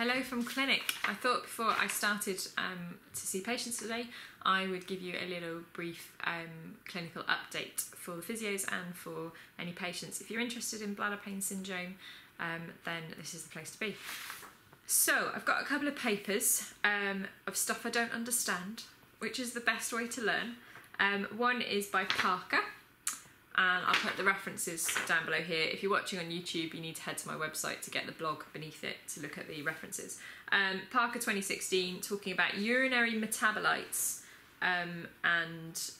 Hello from clinic. I thought before I started um, to see patients today, I would give you a little brief um, clinical update for the physios and for any patients. If you're interested in bladder pain syndrome, um, then this is the place to be. So, I've got a couple of papers um, of stuff I don't understand, which is the best way to learn. Um, one is by Parker and I'll put the references down below here. If you're watching on YouTube, you need to head to my website to get the blog beneath it to look at the references. Um, Parker 2016 talking about urinary metabolites um, and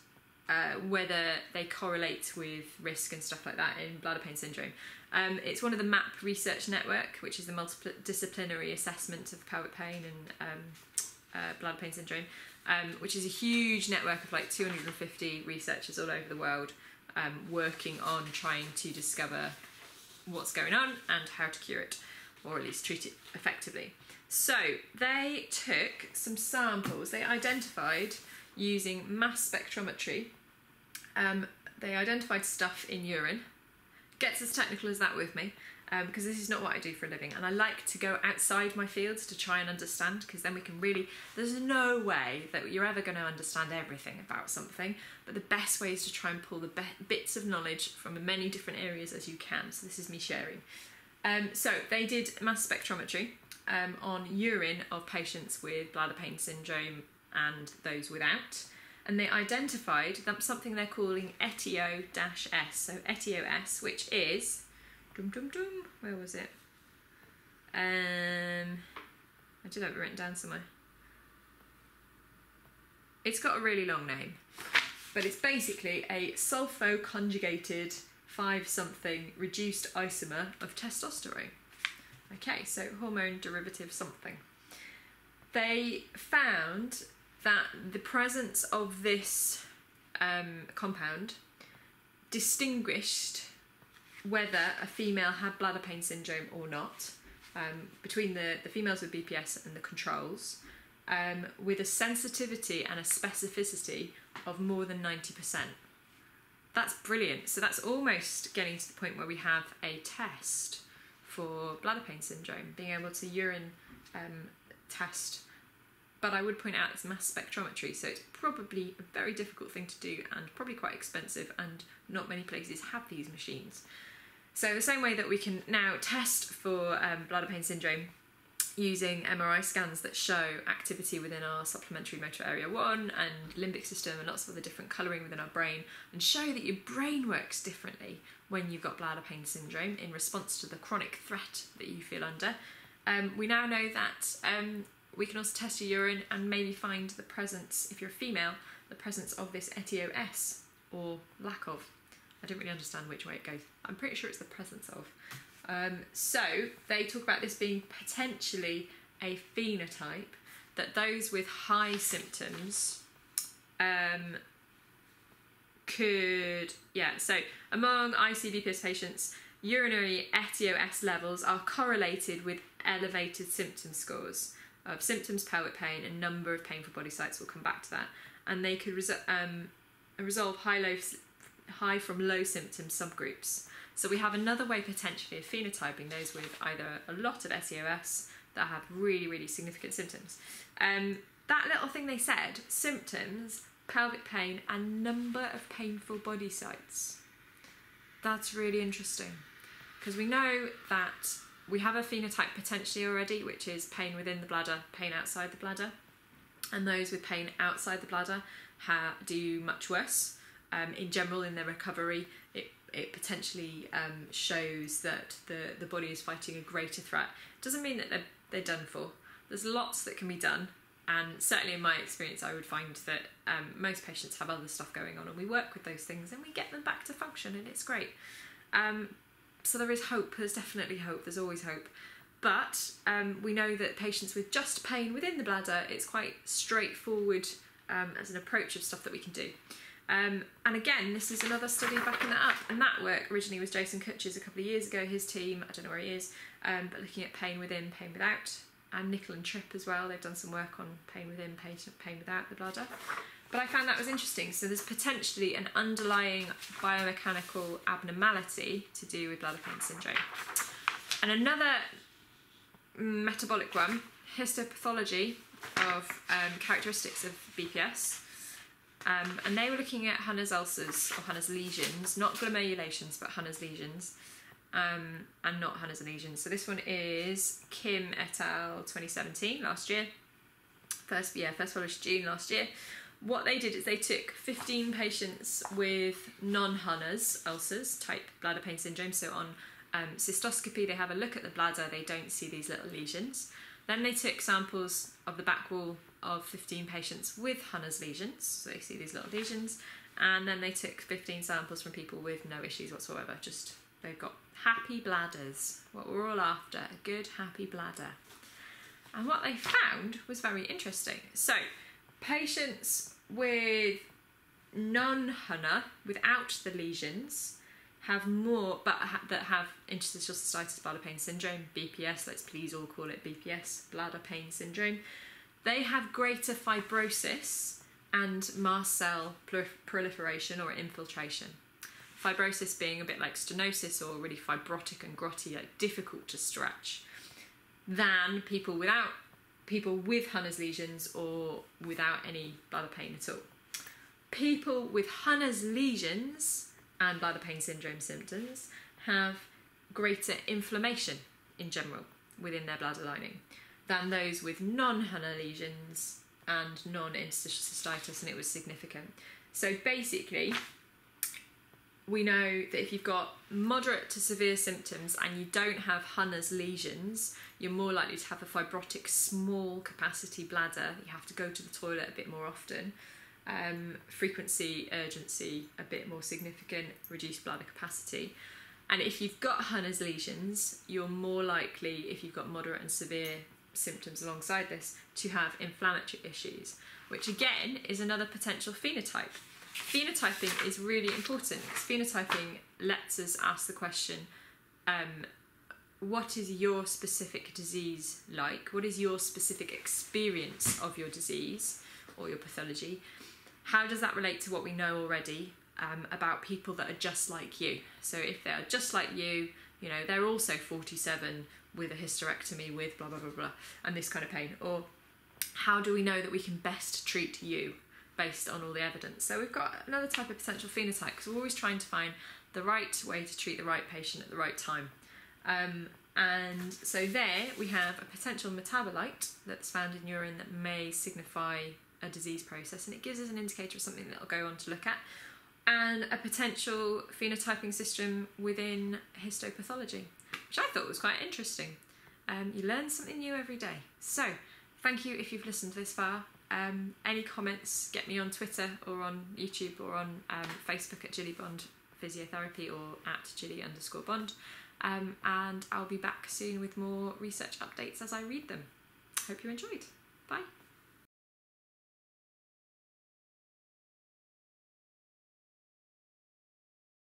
uh, whether they correlate with risk and stuff like that in bladder pain syndrome. Um, it's one of the MAPP Research Network, which is the multidisciplinary assessment of pelvic pain and um, uh, bladder pain syndrome, um, which is a huge network of like 250 researchers all over the world um, working on trying to discover what's going on and how to cure it, or at least treat it effectively. So they took some samples, they identified using mass spectrometry, um, they identified stuff in urine. Gets as technical as that with me um, because this is not what I do for a living. And I like to go outside my fields to try and understand because then we can really, there's no way that you're ever going to understand everything about something, but the best way is to try and pull the bits of knowledge from as many different areas as you can. So this is me sharing. Um, so they did mass spectrometry um, on urine of patients with bladder pain syndrome and those without. And they identified something they're calling ETIO-S, so ETIO-S, which is Where was it? Um, I did have it written down somewhere. It's got a really long name, but it's basically a sulfo conjugated five something reduced isomer of testosterone. Okay, so hormone derivative something. They found that the presence of this um, compound distinguished whether a female had bladder pain syndrome or not um, between the, the females with BPS and the controls um, with a sensitivity and a specificity of more than 90%. That's brilliant. So that's almost getting to the point where we have a test for bladder pain syndrome, being able to urine um, test. But I would point out it's mass spectrometry, so it's probably a very difficult thing to do and probably quite expensive, and not many places have these machines. So the same way that we can now test for um, bladder pain syndrome using MRI scans that show activity within our supplementary motor area 1 and limbic system and lots of other different colouring within our brain and show that your brain works differently when you've got bladder pain syndrome in response to the chronic threat that you feel under. Um, we now know that um, we can also test your urine and maybe find the presence, if you're a female, the presence of this ETIO-S or lack of. I don't really understand which way it goes. I'm pretty sure it's the presence of. Um, so they talk about this being potentially a phenotype that those with high symptoms um, could, yeah, so among ICBPS patients, urinary ETIO-S levels are correlated with elevated symptom scores of symptoms, pelvic pain, and number of painful body sites. We'll come back to that. And they could reso- um, resolve high low high from low symptom subgroups. So we have another way potentially of phenotyping those with either a lot of ETIO-S that have really, really significant symptoms. Um, that little thing they said, symptoms, pelvic pain, and number of painful body sites. That's really interesting because we know that we have a phenotype potentially already, which is pain within the bladder, pain outside the bladder, and those with pain outside the bladder do much worse um, in general in their recovery, it, it potentially um, shows that the, the body is fighting a greater threat. Doesn't mean that they're, they're done for. There's lots that can be done, and certainly in my experience, I would find that um, most patients have other stuff going on, and we work with those things and we get them back to function, and it's great. Um, so there is hope. There's definitely hope. There's always hope. But um, we know that patients with just pain within the bladder, it's quite straightforward um, as an approach of stuff that we can do. Um, and again, this is another study backing that up. And that work originally was Jason Kutcher's a couple of years ago, his team, I don't know where he is, um, but looking at pain within, pain without, and Nickel and Tripp as well. They've done some work on pain within, pain, pain without the bladder. But I found that was interesting. So there's potentially an underlying biomechanical abnormality to do with bladder pain syndrome. And another metabolic one, histopathology of um, characteristics of BPS. Um, and they were looking at Hunner's ulcers or Hunner's lesions, not glomerulations, but Hunner's lesions, um, and not Hunner's lesions. So this one is Kim et al. 2017, last year. First, yeah, first published June last year. What they did is they took 15 patients with non-Hunner's ulcers, type bladder pain syndrome. So on um, cystoscopy, they have a look at the bladder, they don't see these little lesions. Then they took samples of the back wall of 15 patients with Hunner's lesions, so they see these little lesions, and then they took 15 samples from people with no issues whatsoever, just they've got happy bladders, what we're all after, a good happy bladder. And what they found was very interesting. So, patients with non-Hunner, without the lesions, have more, but ha- that have interstitial cystitis bladder pain syndrome, BPS, let's please all call it BPS, bladder pain syndrome, they have greater fibrosis and mast cell proliferation or infiltration. Fibrosis being a bit like stenosis or really fibrotic and grotty, like difficult to stretch, than people without people with Hunner's lesions or without any bladder pain at all. People with Hunner's lesions and bladder pain syndrome symptoms have greater inflammation in general within their bladder lining than those with non-Hunner lesions and non-interstitial cystitis, and it was significant. So basically, we know that if you've got moderate to severe symptoms and you don't have Hunner's lesions, you're more likely to have a fibrotic small capacity bladder. You have to go to the toilet a bit more often um, frequency, urgency a bit more significant, reduced bladder capacity. And if you've got Hunner's lesions, you're more likely, if you've got moderate and severe symptoms alongside this, to have inflammatory issues, which again is another potential phenotype. Phenotyping is really important because phenotyping lets us ask the question um, what is your specific disease like? What is your specific experience of your disease or your pathology? How does that relate to what we know already um, about people that are just like you? So if they are just like you, you know, they're also 47 with a hysterectomy, with blah, blah, blah, blah, and this kind of pain. Or how do we know that we can best treat you based on all the evidence? So we've got another type of potential phenotype because we're always trying to find the right way to treat the right patient at the right time. Um, and so there we have a potential metabolite that's found in urine that may signify a disease process and it gives us an indicator of something that I'll go on to look at and a potential phenotyping system within histopathology, which I thought was quite interesting. Um, you learn something new every day. So, thank you if you've listened this far. Um, any comments, get me on Twitter or on YouTube or on um, Facebook at Jilly Bond Physiotherapy or at Jilly underscore Bond. Um, and I'll be back soon with more research updates as I read them. Hope you enjoyed. Bye.